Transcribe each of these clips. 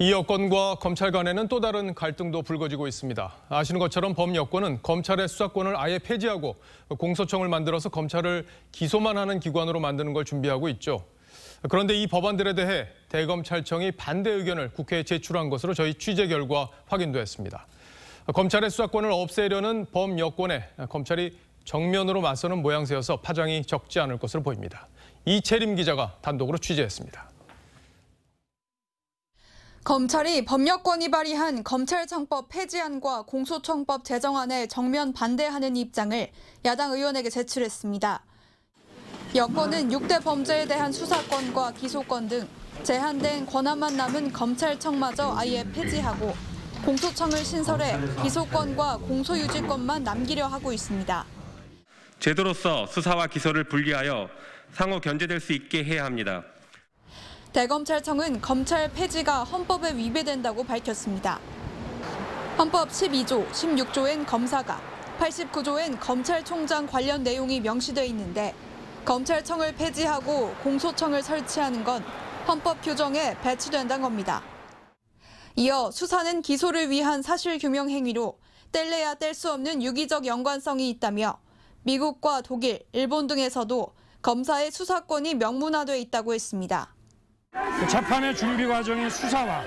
이 여권과 검찰 간에는 또 다른 갈등도 불거지고 있습니다. 아시는 것처럼 범여권은 검찰의 수사권을 아예 폐지하고 공소청을 만들어서 검찰을 기소만 하는 기관으로 만드는 걸 준비하고 있죠. 그런데 이 법안들에 대해 대검찰청이 반대 의견을 국회에 제출한 것으로 저희 취재 결과 확인됐습니다. 검찰의 수사권을 없애려는 범여권에 검찰이 정면으로 맞서는 모양새여서 파장이 적지 않을 것으로 보입니다. 이채림 기자가 단독으로 취재했습니다. 검찰이 법력권이 발의한 검찰청법 폐지안과 공소청법 제정안에 정면 반대하는 입장을 야당 의원에게 제출했습니다. 여권은 6대 범죄에 대한 수사권과 기소권 등 제한된 권한만 남은 검찰청마저 아예 폐지하고 공소청을 신설해 기소권과 공소유지권만 남기려 하고 있습니다. 제도로서 수사와 기소를 분리하여 상호 견제될 수 있게 해야 합니다. 대검찰청은 검찰 폐지가 헌법에 위배된다고 밝혔습니다. 헌법 12조, 16조엔 검사가, 89조엔 검찰총장 관련 내용이 명시돼 있는데 검찰청을 폐지하고 공소청을 설치하는 건 헌법 규정에 배치된다는 겁니다. 이어 수사는 기소를 위한 사실 규명 행위로 뗄래야 뗄 수 없는 유기적 연관성이 있다며 미국과 독일, 일본 등에서도 검사의 수사권이 명문화돼 있다고 했습니다. 그 재판의 준비 과정의 수사와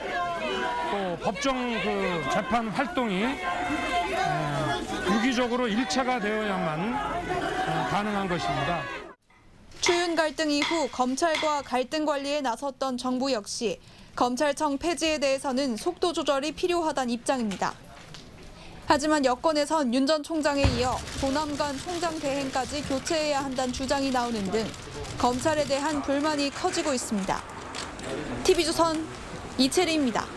또 법정 그 재판 활동이 어, 유기적으로 일체가 되어야만 어, 가능한 것입니다. 추윤 갈등 이후 검찰과 갈등 관리에 나섰던 정부 역시 검찰청 폐지에 대해서는 속도 조절이 필요하다는 입장입니다. 하지만 여권에선 윤 전 총장에 이어 조남관 총장 대행까지 교체해야 한다는 주장이 나오는 등 검찰에 대한 불만이 커지고 있습니다. TV조선 이채리입니다.